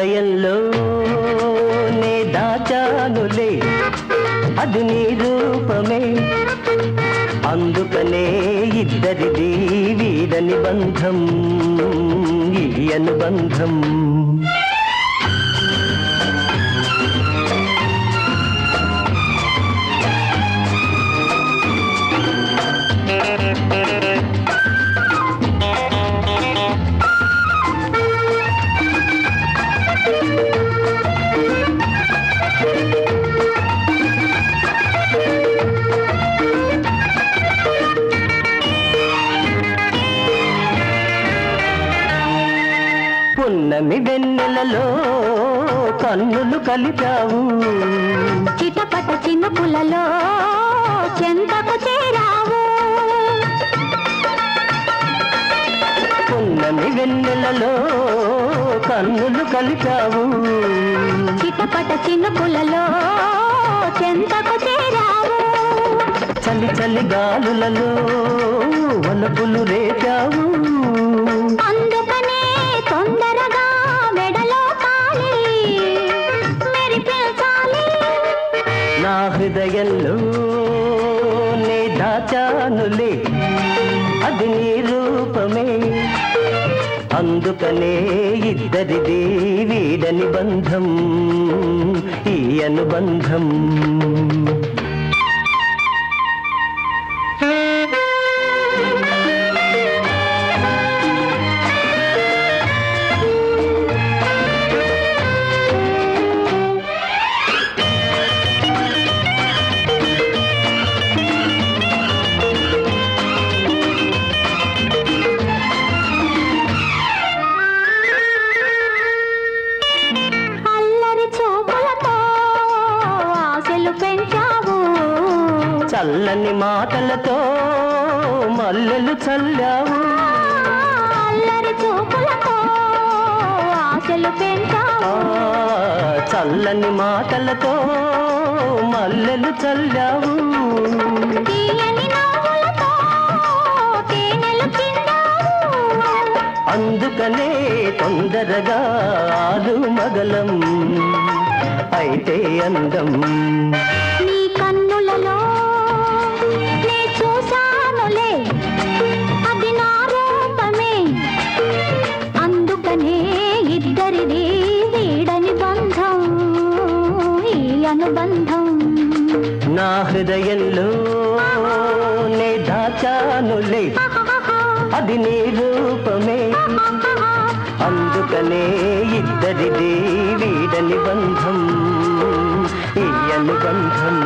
హృదయంలో నే దాచానులే. అది నీ రూపమే. అందుకనే ఇద్దరిది వీడని బంధం ఈ అనుబంధం. వెన్నెలలో కన్నులు కలిపావు. చిటపట చినుకులలో చెంతకు చేరావు. పున్నమి వెన్నెలలో కన్నులు కలిపావు. చిటపట చినుకులలో చెంతకు చేరావు. చలి చలి గాలులలో వలపులు రేపావు. దాచానులే అది నీ రూపమే. అందుకనే ఇద్దరిది వీడని బంధం ఈ అనుబంధం. చల్లని మాటలతో మల్లెలు చల్లావు. అల్లరి చూపులతో ఆశలు పెంచావు. చల్లని మాటలతో మల్లెలు చల్లావు. అందుకనే తొందరగా ఆలు మగలం. అయితే అందం ఇద్దరిది వీడని బంధం ఈ అనుబంధం. నా హృదయంలో నే దాచానులే. అది నీ రూపమే. అందుకనే ఇద్దరిది వీడని బంధం ఈ అనుబంధం.